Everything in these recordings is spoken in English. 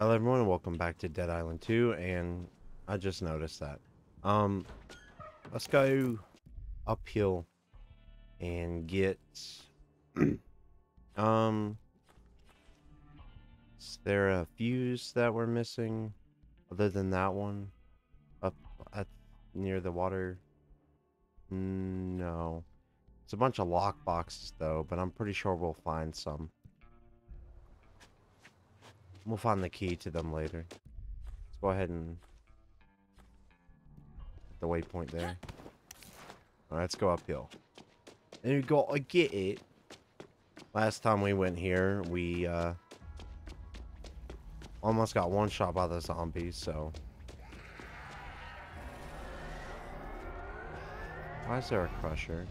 Hello everyone welcome back to Dead Island 2 and I just noticed that. Um let's go uphill and get um is there a fuse that we're missing other than that one up at near the water? No. It's a bunch of lock boxes though, but I'm pretty sure we'll find some. We'll find the key to them later. Let's go ahead and the waypoint there. Alright, let's go uphill. And we gotta get it. Last time we went here, we uh almost got one shot by the zombies, so why is there a crusher?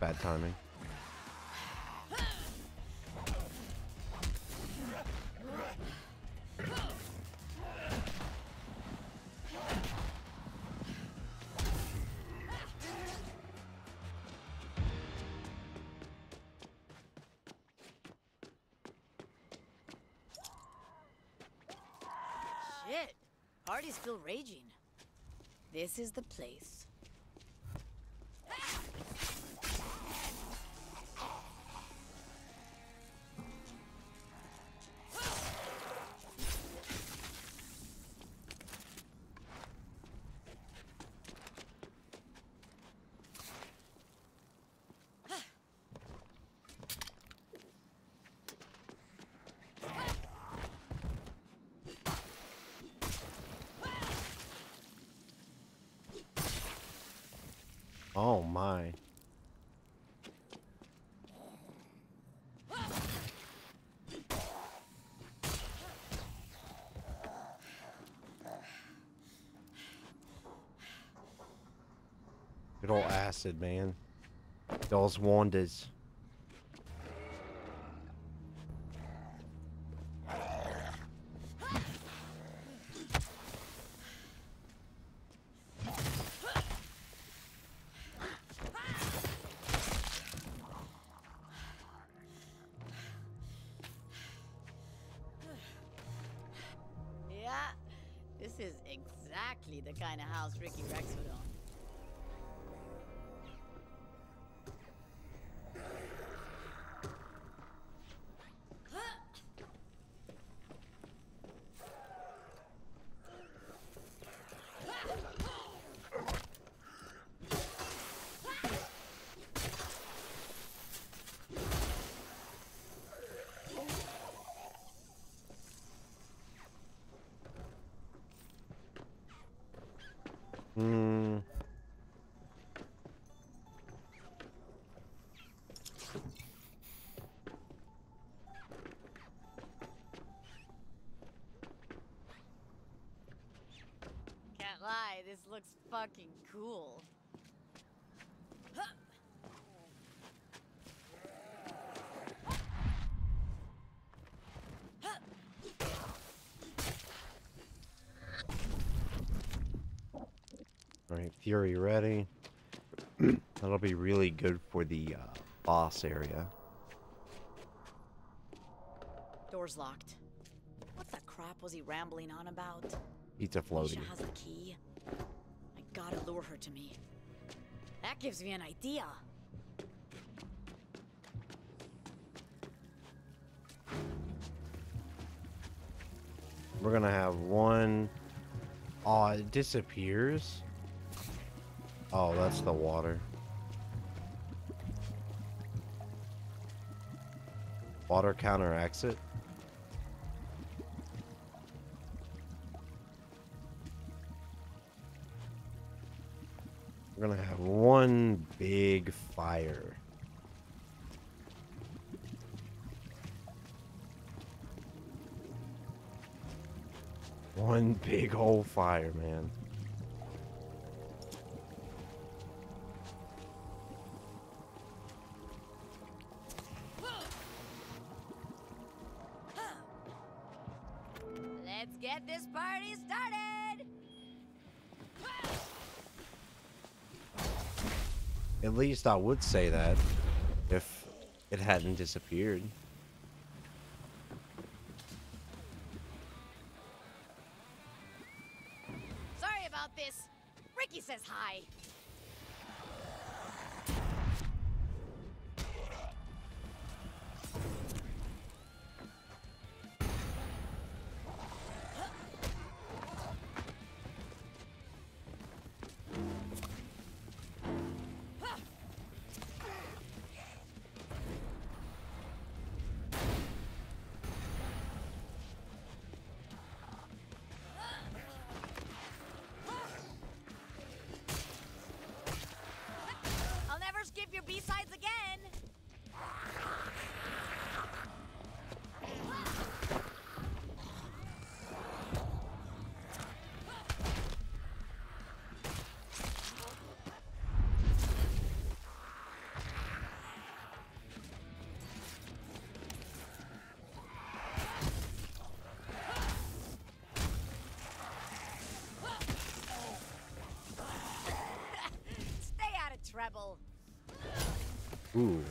Bad timing. Shit, party's still raging. This is the place. Oh my. Good old acid, man. Those wonders. Looks fucking cool. Alright, Fury ready. That'll be really good for the uh, boss area. Door's locked. What the crap was he rambling on about? Pizza floaty. Misha has the key. I her to me. That gives me an idea. We're gonna have one. Oh, it disappears. Oh, that's the water. Water counter exit. fire. One big old fire, man. least I would say that if it hadn't disappeared. Sorry about this. Ricky says hi. rebel. Ooh.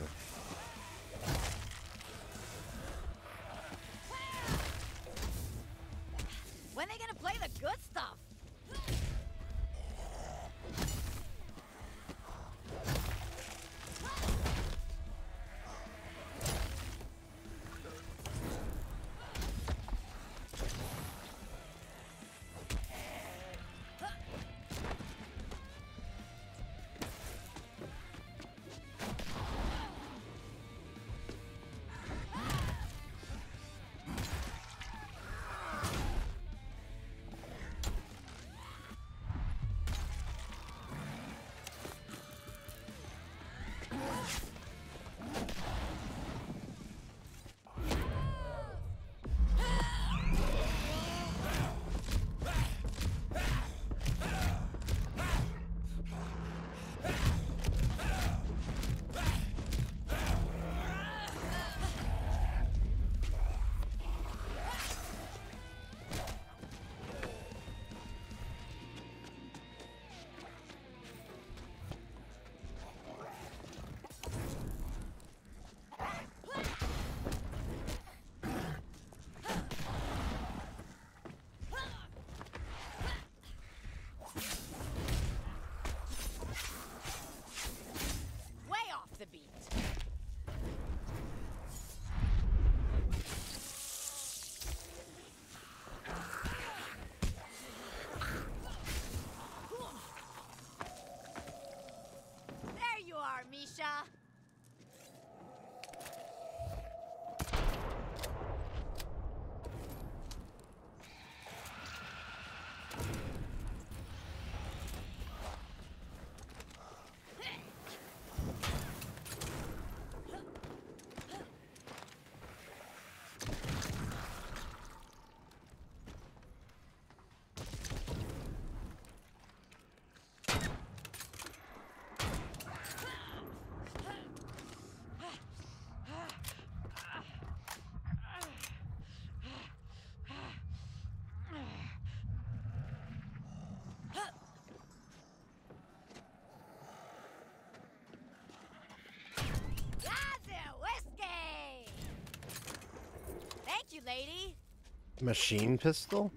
lady? Machine pistol?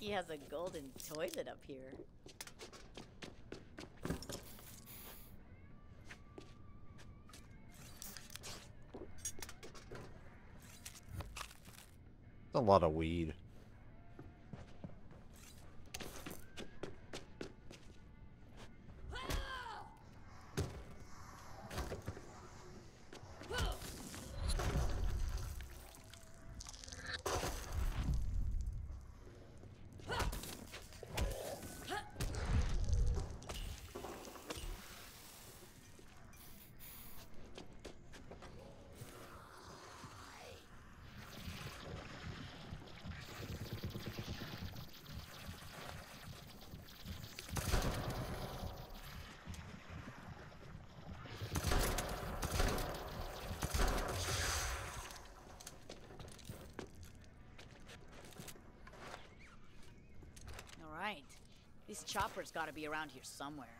Ricky has a golden toilet up here. a lot of weed. All right. This chopper's gotta be around here somewhere.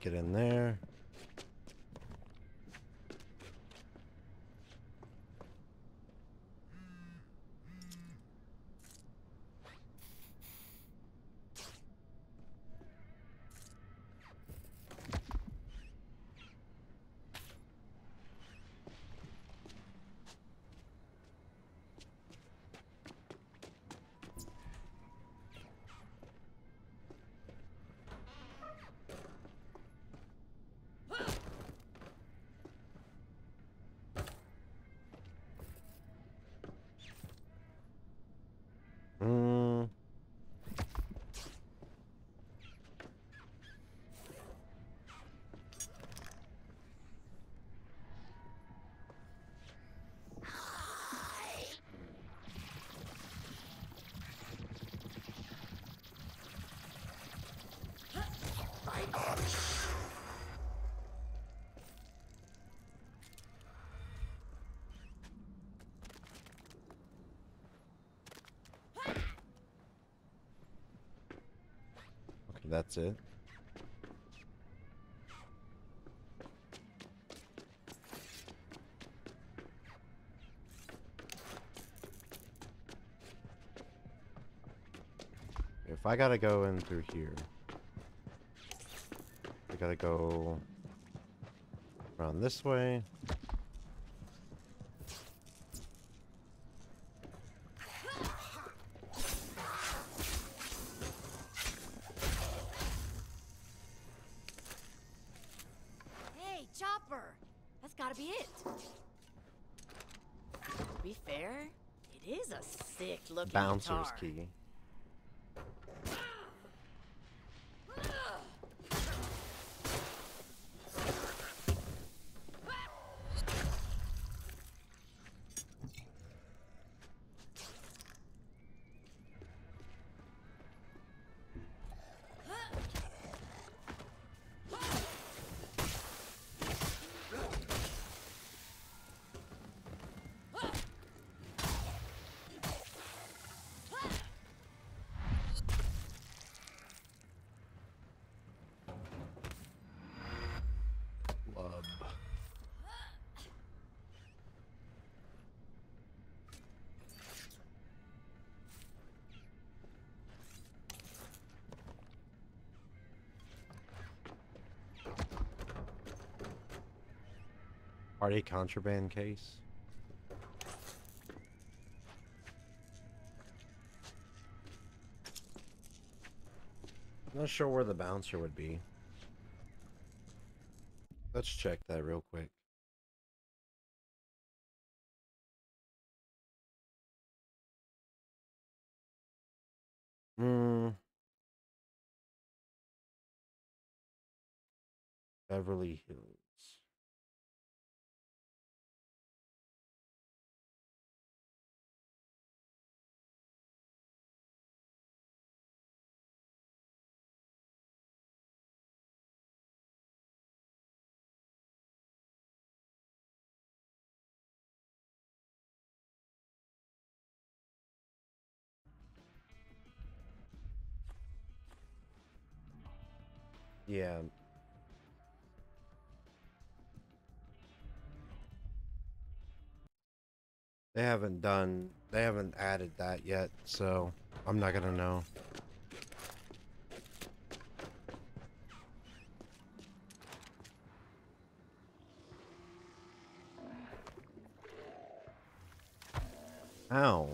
Get in there. That's it. If I gotta go in through here, I gotta go around this way. Hey, Chopper! That's gotta be it. To be fair, it is a sick looking Bouncer's key. Party contraband case. I'm not sure where the bouncer would be. Let's check that real quick. Hmm. Beverly Hills. Yeah. They haven't done, they haven't added that yet, so I'm not gonna know. Ow.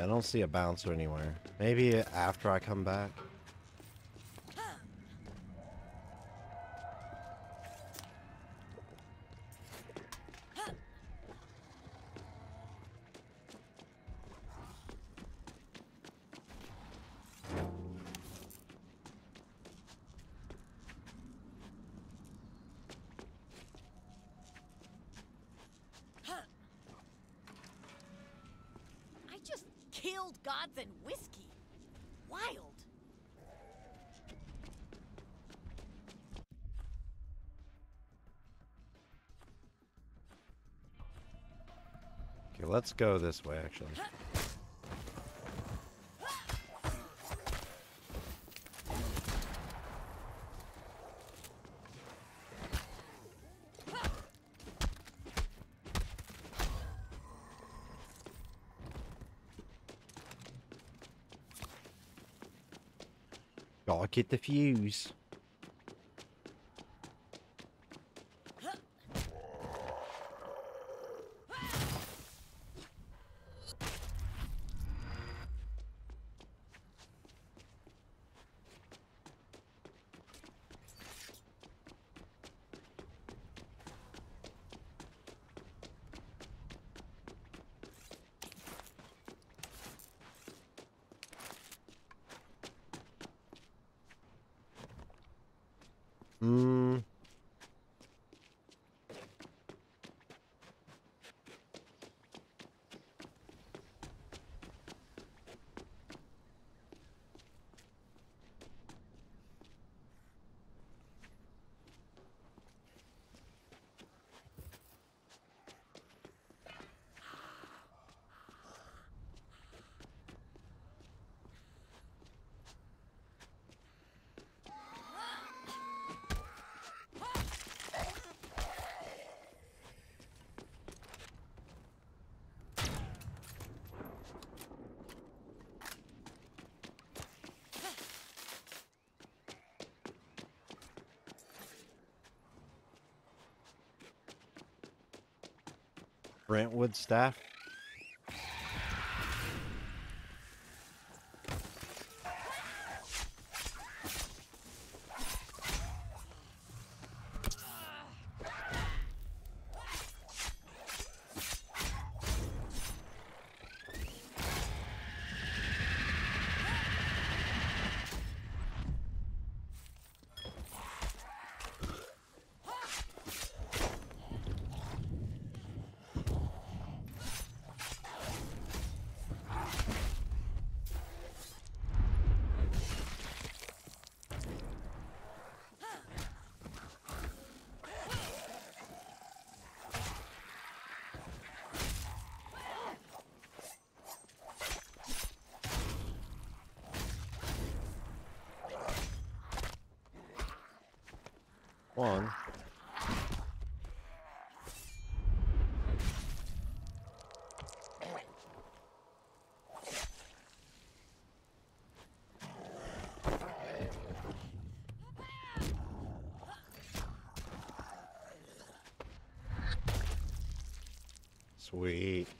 I don't see a bouncer anywhere. Maybe after I come back. Let's go this way, actually. Gotta get the fuse. Hmm. Brentwood staff. One. Sweet.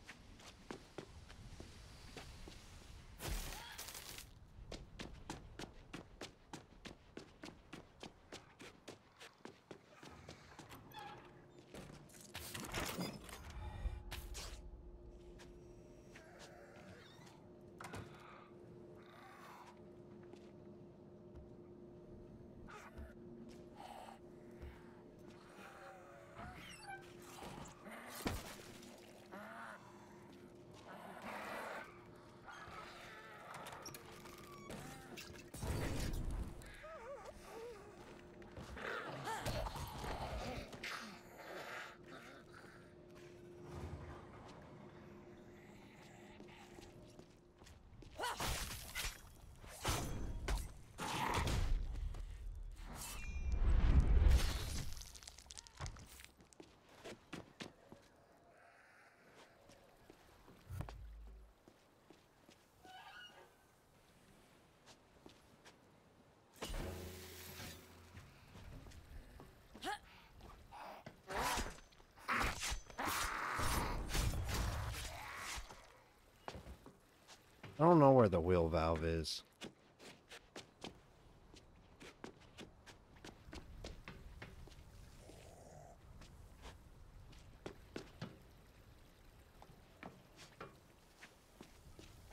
I don't know where the wheel valve is.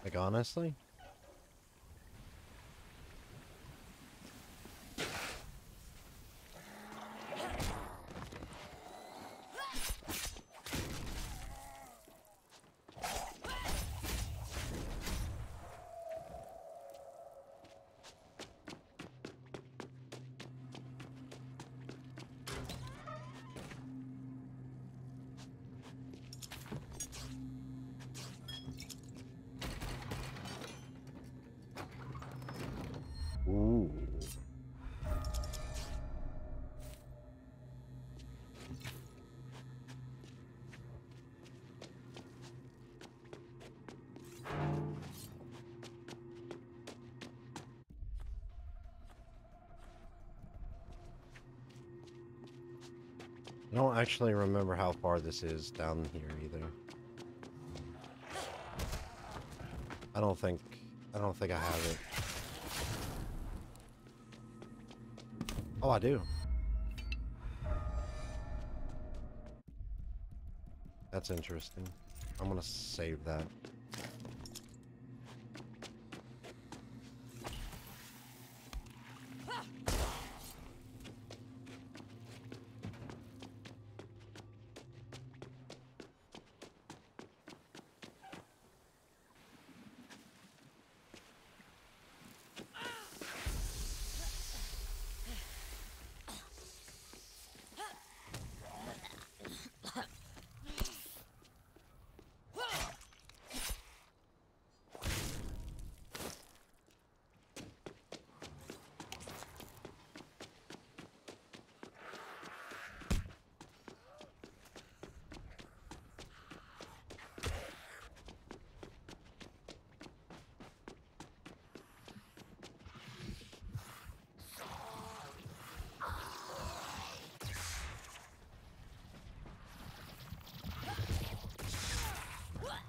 Like, honestly? Actually remember how far this is down here either. I don't think I don't think I have it. Oh, I do. That's interesting. I'm gonna save that.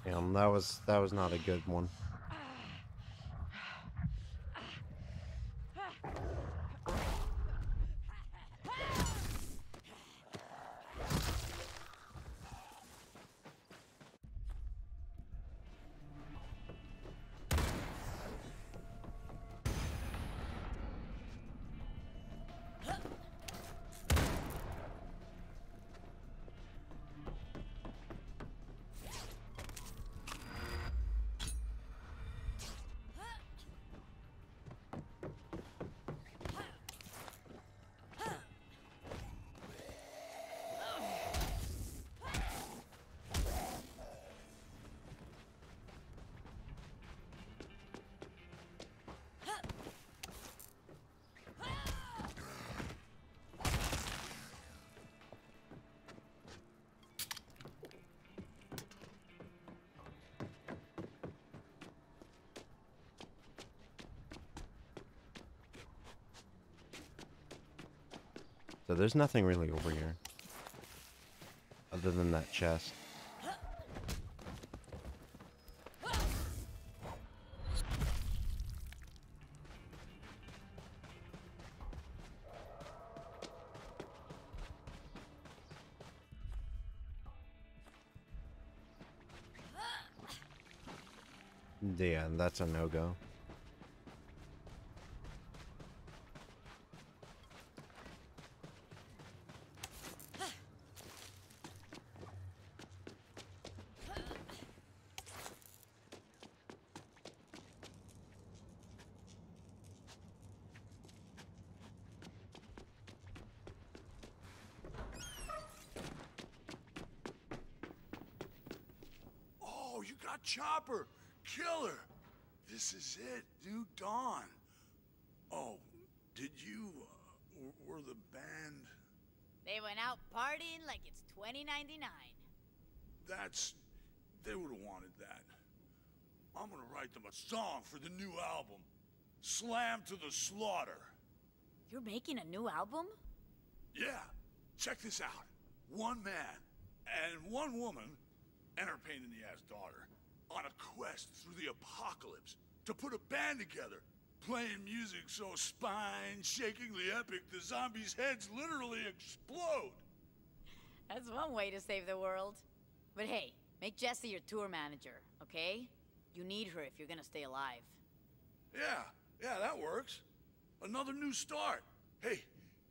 Damn, that was that was not a good one. There's nothing really over here. Other than that chest. Yeah, that's a no-go. That's... They would have wanted that. I'm gonna write them a song for the new album. Slam to the slaughter. You're making a new album? Yeah, check this out. One man and one woman and her pain in the ass daughter on a quest through the apocalypse to put a band together, playing music so spine-shakingly epic the zombies' heads literally explode. That's one way to save the world. But hey, make Jessie your tour manager, okay? You need her if you're gonna stay alive. Yeah, yeah, that works. Another new start. Hey,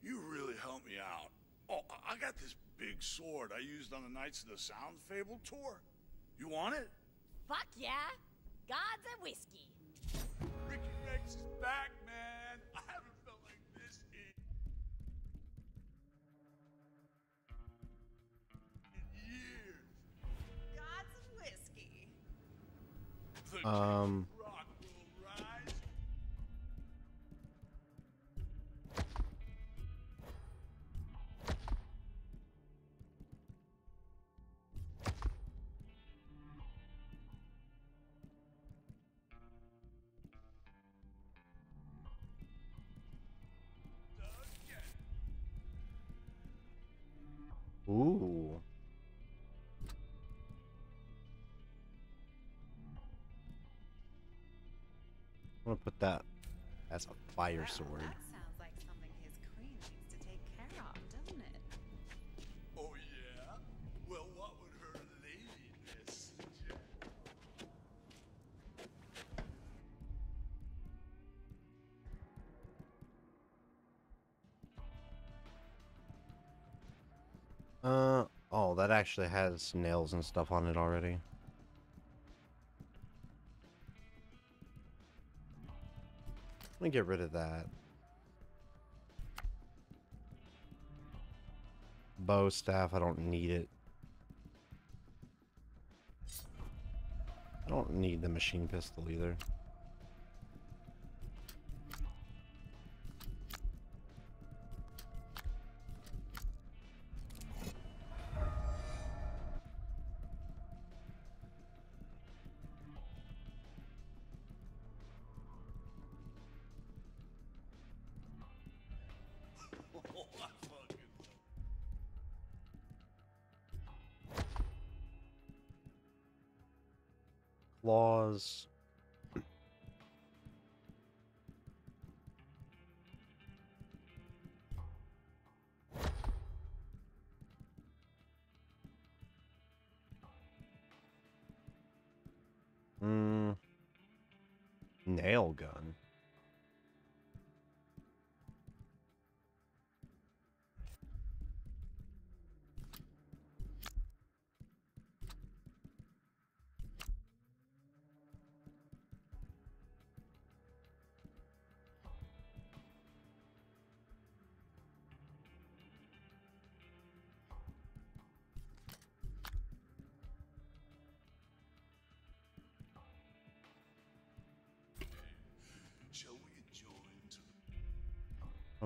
you really helped me out. Oh, I- I got this big sword I used on the Knights of the Sound Fable tour. You want it? Fuck yeah! Gods and whiskey. Ricky Rex is back, Um. Ooh. Gonna put that as a fire Well, sword. That sounds like something his queen needs to take care of, doesn't it? Oh yeah? Well, what would her ladiness suggest? Uh, oh, that actually has nails and stuff on it already. Me get rid of that. Bow staff, I don't need it. I don't need the machine pistol either. Claws.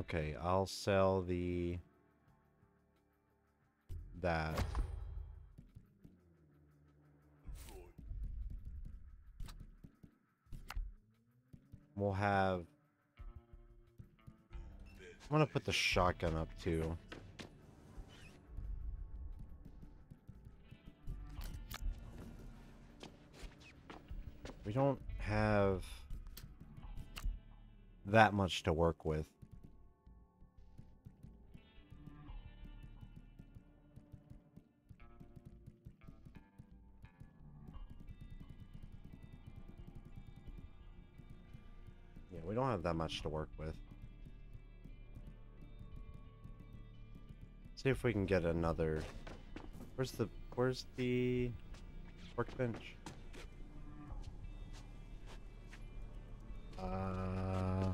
Okay, I'll sell the that. We'll have I'm gonna put the shotgun up too. We don't have that much to work with. Have that much to work with. See if we can get another. Where's the Where's the workbench? Uh.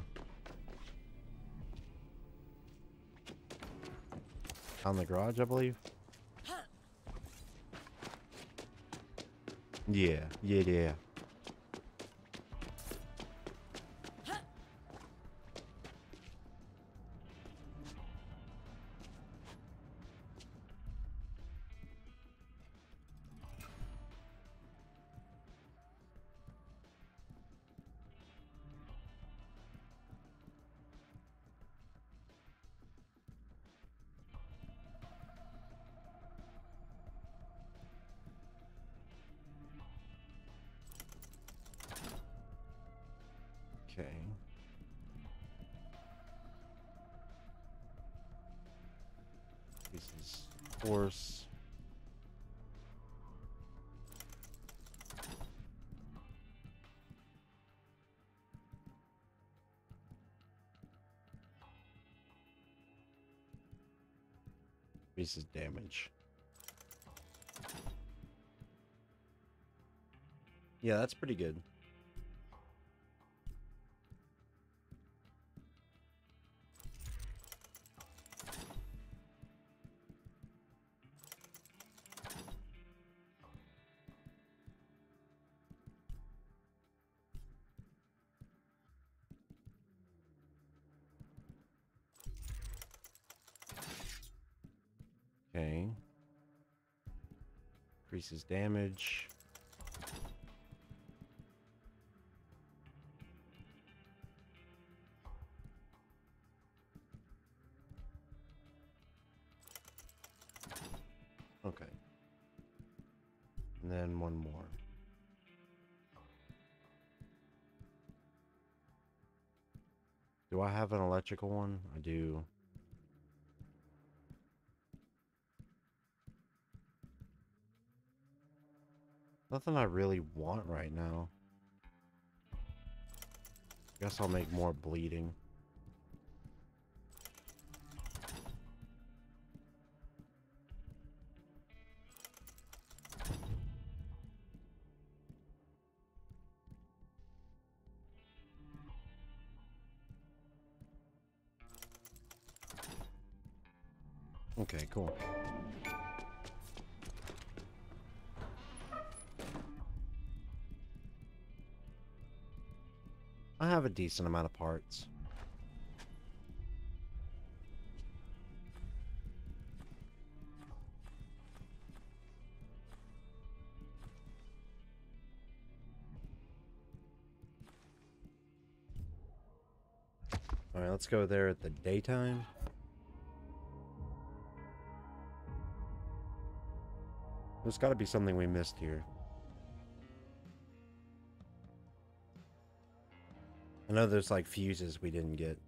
On the garage, I believe. Yeah, yeah, yeah. Increases damage. Yeah, that's pretty good. Increases damage. Okay. And then one more. Do I have an electrical one? I do. Nothing I really want right now. Guess I'll make more bleeding. Decent amount of parts. Alright, let's go there at the daytime. There's got to be something we missed here. I know there's like fuses we didn't get.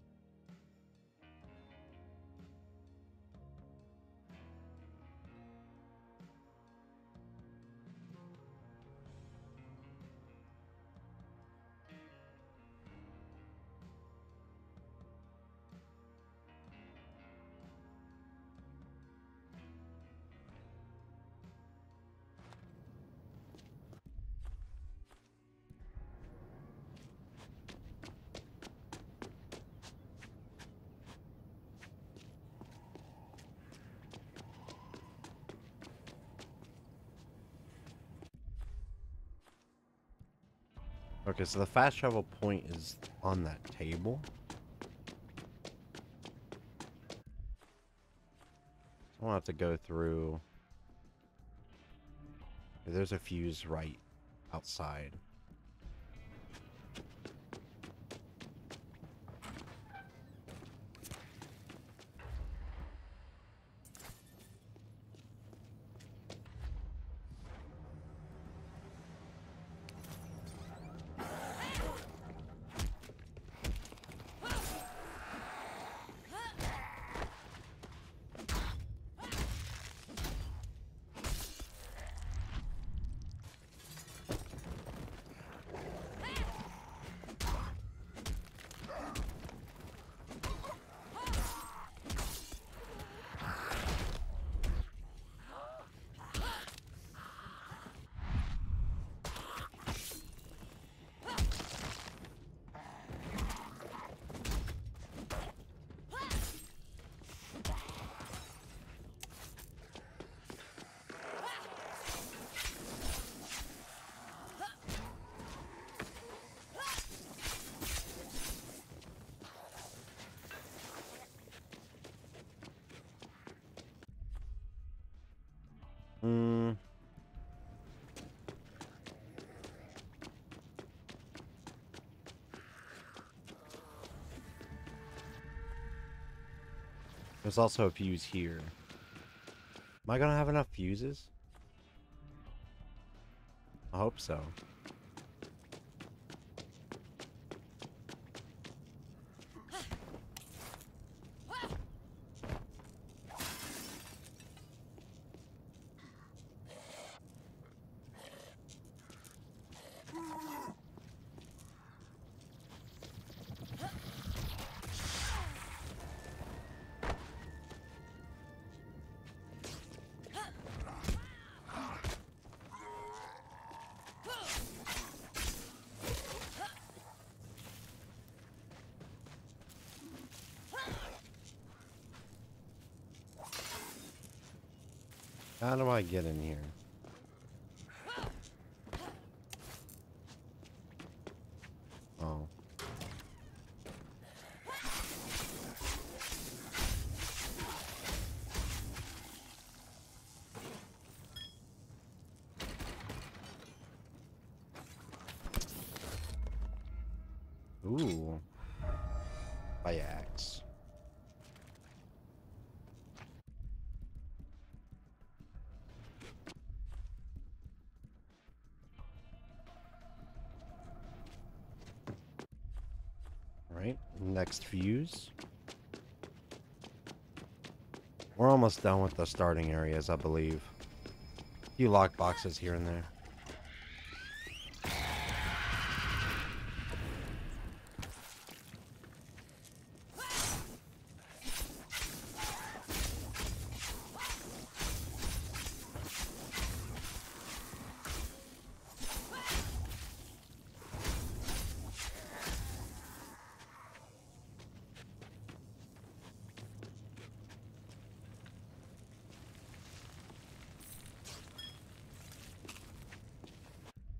Okay, so the fast travel point is on that table. So I'll have to go through. There's a fuse right outside. Mm. There's also a fuse here. Am I gonna have enough fuses? I hope so. Get in here? Next fuse. We're almost done with the starting areas, I believe. A few lock boxes here and there.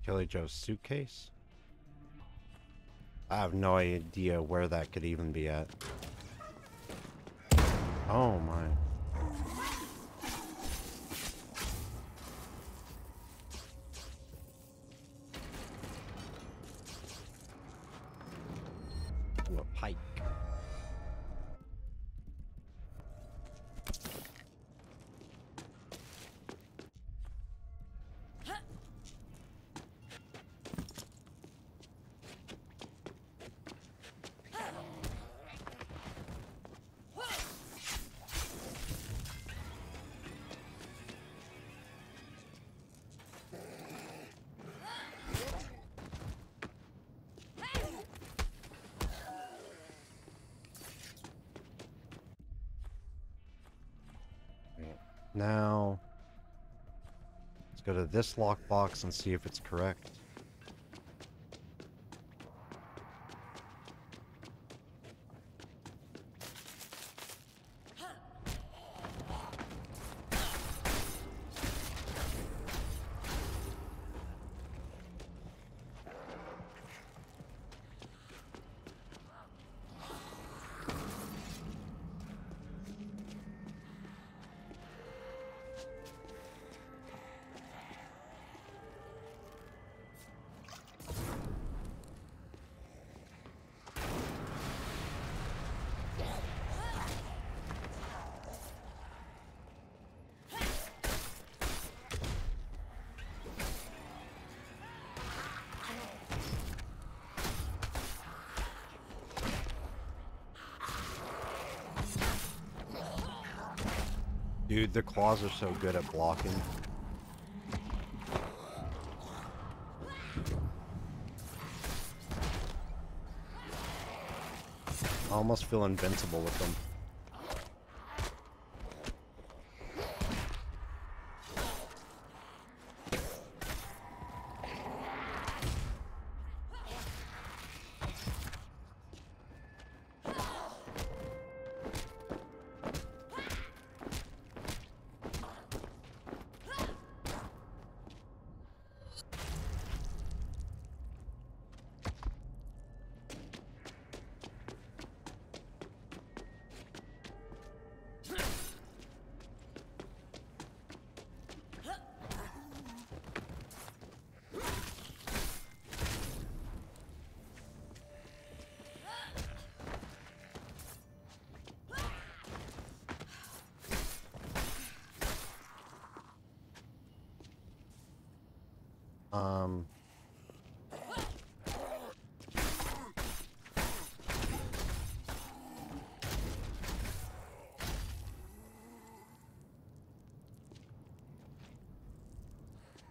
Kelly Joe's suitcase? I have no idea where that could even be at. Oh my. This lockbox and see if it's correct. Dude, the claws are so good at blocking. I almost feel invincible with them.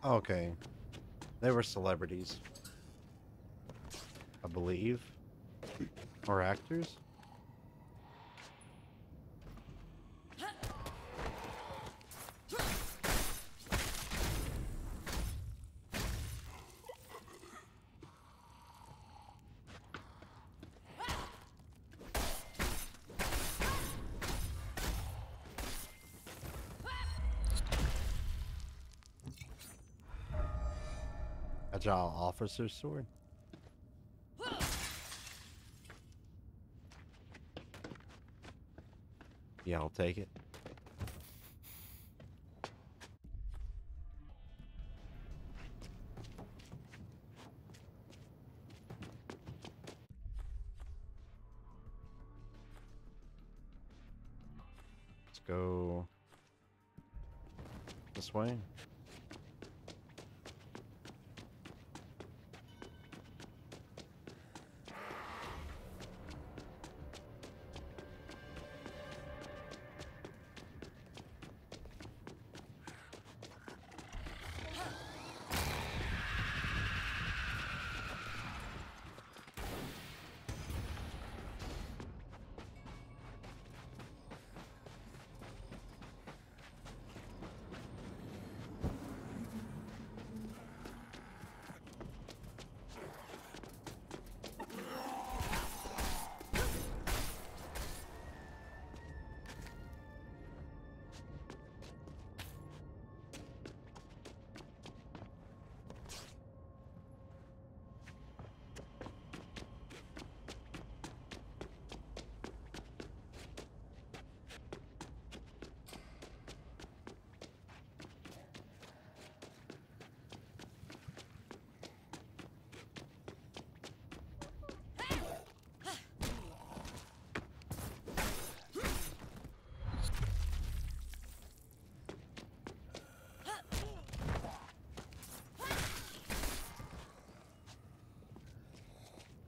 Okay. They were celebrities. I believe. Or actors? Agile officer sword? Yeah, I'll take it.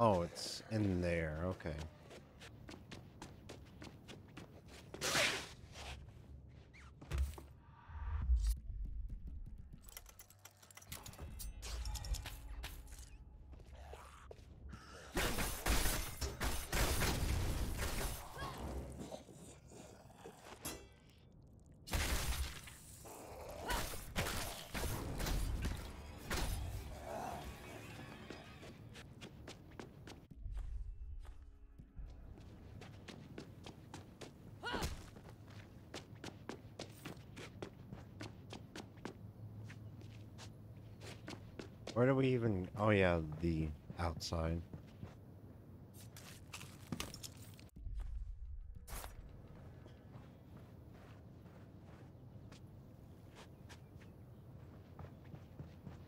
Oh, it's in there. Okay. We even... Oh, yeah, the outside.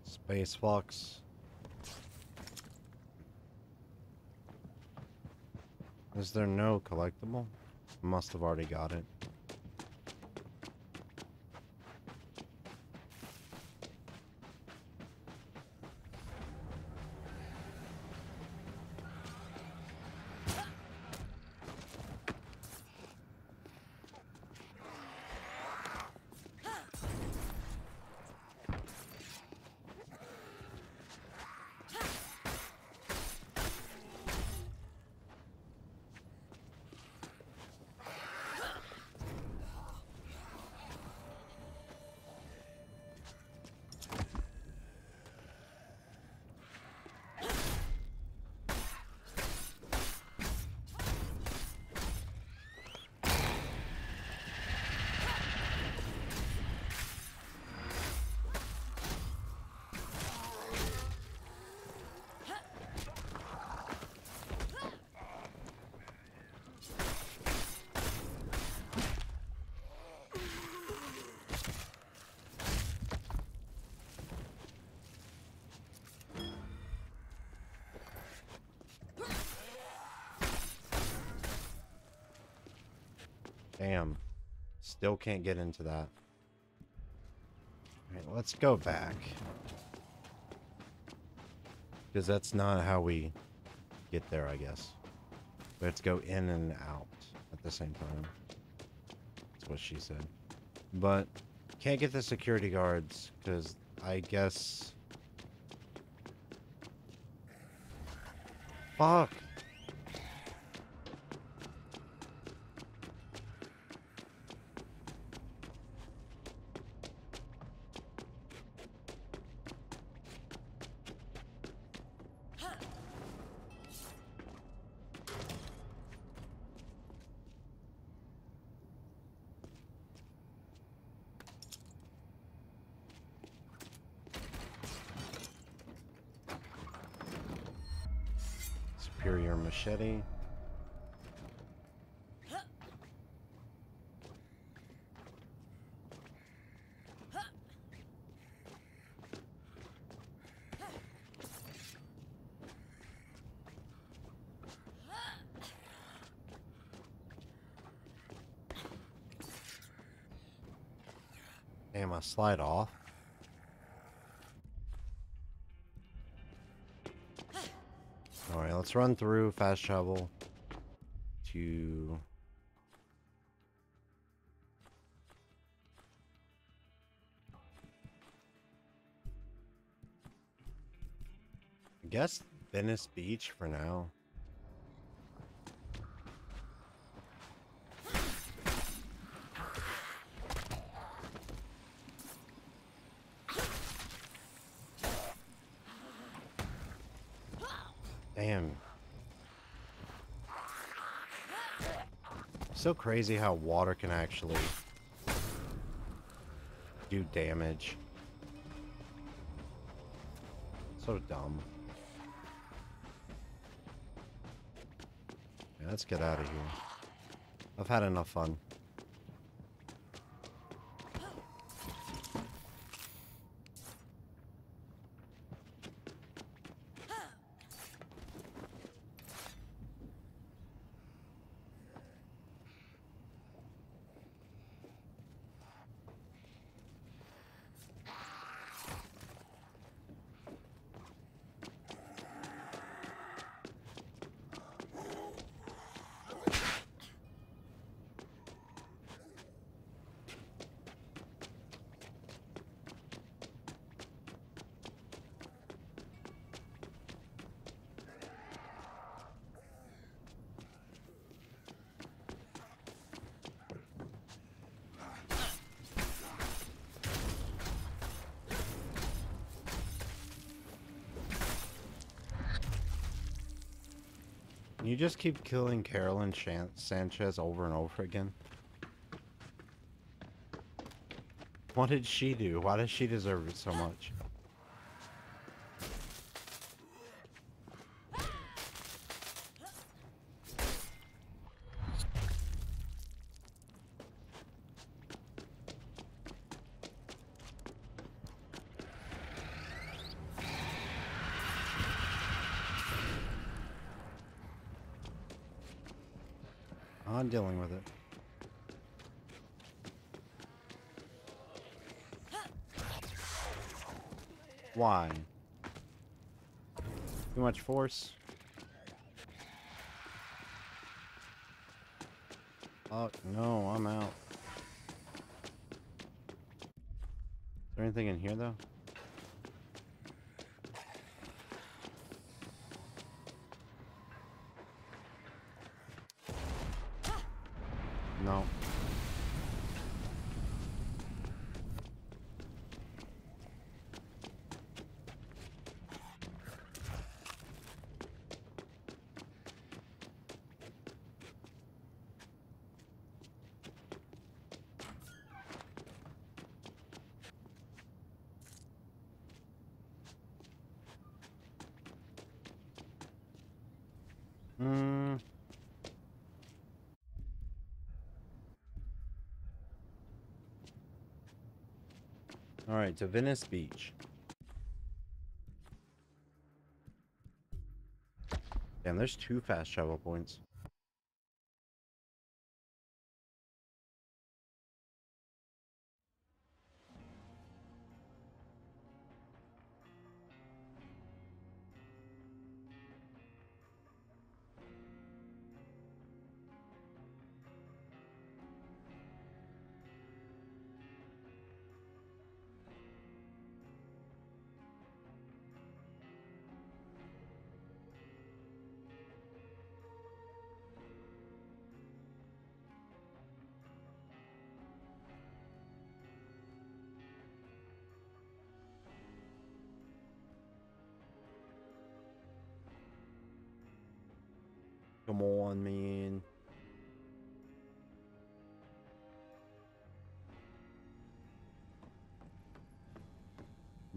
Space Fox. Is there no collectible? Must have already got it. Damn. Still can't get into that. Alright, let's go back. Because that's not how we get there, I guess. We have to go in and out at the same time. That's what she said. But can't get the security guards because I guess. Fuck. Machete. Damn, I slide off. Let's run through fast travel to I guess Venice Beach for now. Damn. So crazy how water can actually do damage. So dumb. Yeah, let's get out of here. I've had enough fun. Can you just keep killing Carolyn Shan Sanchez over and over again? What did she do? Why does she deserve it so much? I'm dealing with it. Why? Too much force? Oh, no, I'm out. Is there anything in here, though? No. Hmm. All right, to Venice Beach. Damn, there's two fast travel points.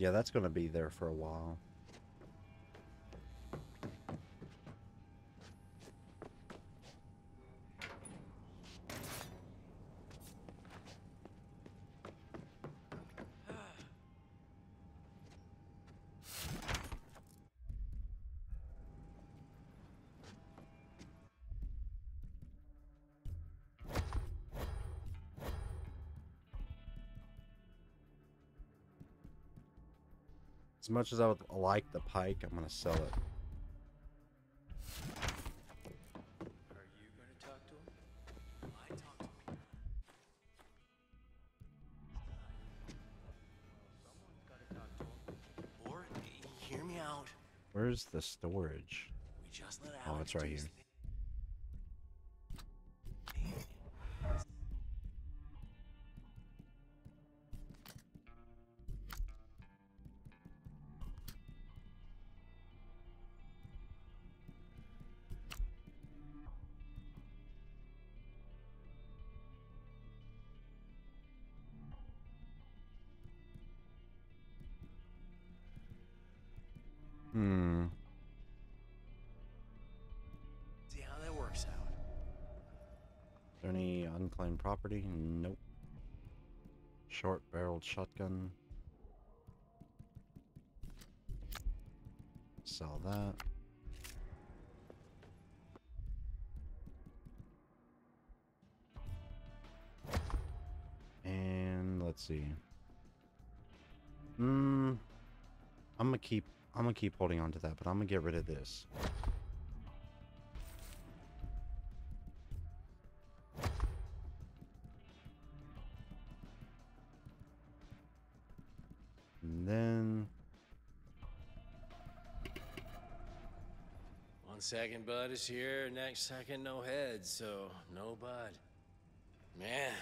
Yeah, that's gonna be there for a while. As much as I would like the pike, I'm gonna sell it. Are you going to talk to him? I talk to him. Someone's got to talk to him. Or, hear me out. Where's the storage? We just let Oh, it's right here. Property? Nope. Short barreled shotgun. Sell that. And let's see. Hmm. I'm gonna keep I'm gonna keep holding on to that, but I'm gonna get rid of this. Second, Bud is here. Next second, no head. So, no Bud. Man,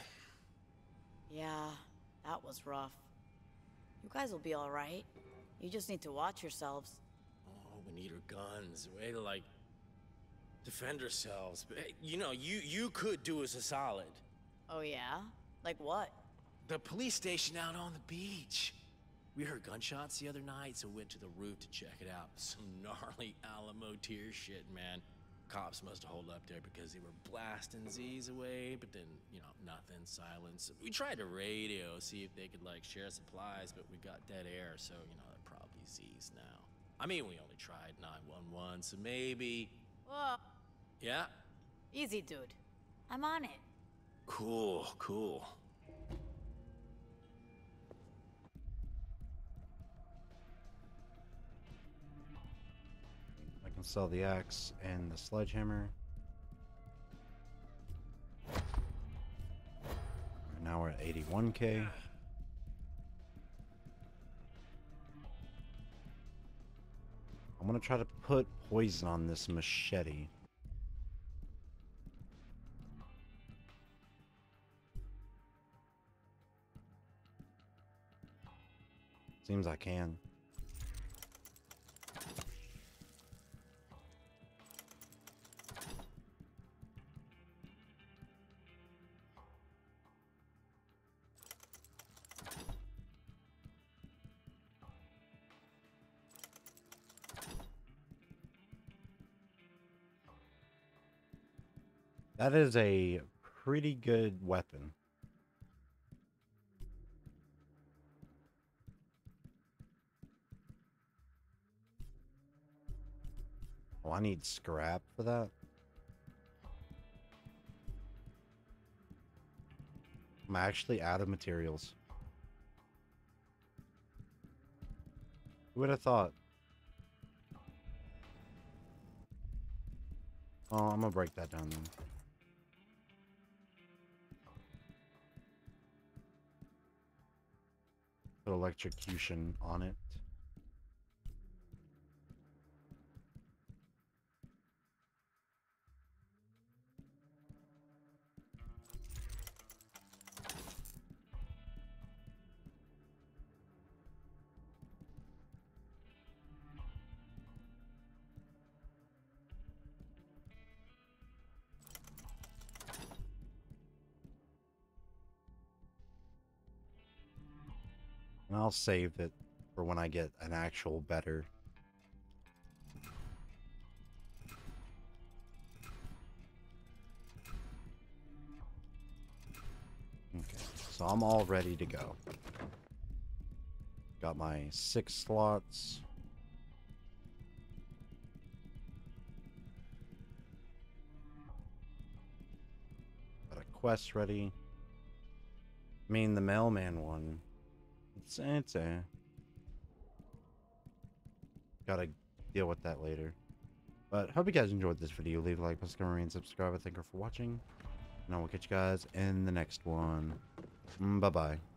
Yeah, that was rough. You guys will be alright. You just need to watch yourselves. oh, we need our guns. Way to, like, defend ourselves. But, you know, you, you could do us a solid. Oh, yeah? Like what? The police station out on the beach. We heard gunshots the other night, so went to the roof to check it out. Some gnarly Alamo tier shit, man. Cops must have holed up there because they were blasting Z's away, but then, you know, nothing, silence. We tried to radio, see if they could, like, share supplies, but we got dead air, so, you know, they're probably Z's now. I mean, we only tried 911, so maybe. Whoa. Yeah? Easy, dude. I'm on it. Cool, cool. Can sell the axe and the sledgehammer. Right now we're at 81k. I'm gonna try to put poison on this machete. Seems I can. That is a pretty good weapon. Oh, I need scrap for that. I'm actually out of materials. Who would have thought? Oh, I'm gonna break that down then. Electrocution on it. I'll save it for when I get an actual better. Okay, so I'm all ready to go. Got my six slots. Got a quest ready. I mean, the mailman one. It's it's. Gotta deal with that later. But hope you guys enjoyed this video. Leave a like, post, comment, and subscribe. Thank you for watching. And I will catch you guys in the next one. Bye bye.